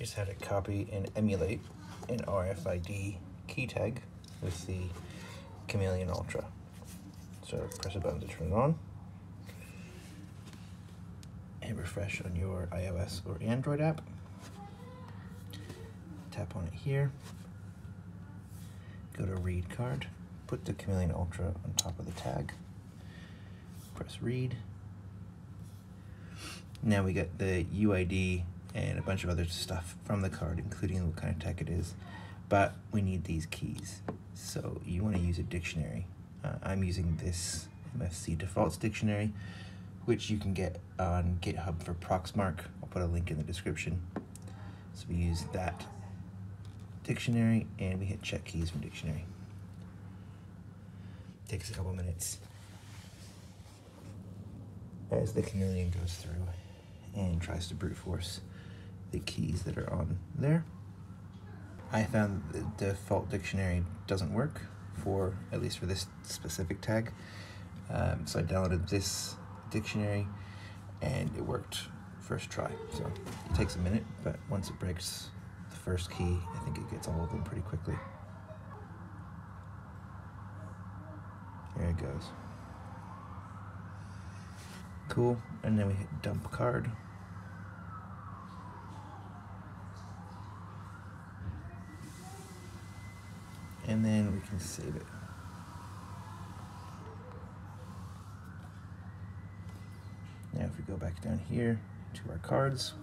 Here's how to copy and emulate an RFID key tag with the Chameleon Ultra. So press a button to turn it on. And refresh on your iOS or Android app. Tap on it here. Go to read card. Put the Chameleon Ultra on top of the tag. Press read. Now we get the UID and a bunch of other stuff from the card, including what kind of tech it is. But we need these keys. So you want to use a dictionary. Uh, I'm using this MFC defaults dictionary, which you can get on GitHub for Proxmark. I'll put a link in the description. So we use that dictionary and we hit check keys from dictionary. Takes a couple minutes as the chameleon goes through and tries to brute force the keys that are on there. I found the default dictionary doesn't work for, at least for this specific tag. Um, so I downloaded this dictionary and it worked first try. So it takes a minute, but once it breaks the first key, I think it gets all of them pretty quickly. There it goes. Cool, and then we hit dump card. And then we can save it. Now if we go back down here to our cards,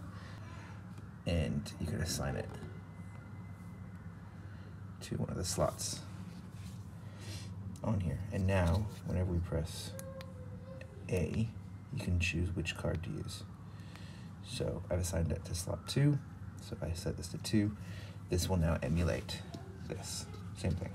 and you can assign it to one of the slots on here. And now, whenever we press A, you can choose which card to use. So I've assigned it to slot two. So if I set this to two, this will now emulate this. same thing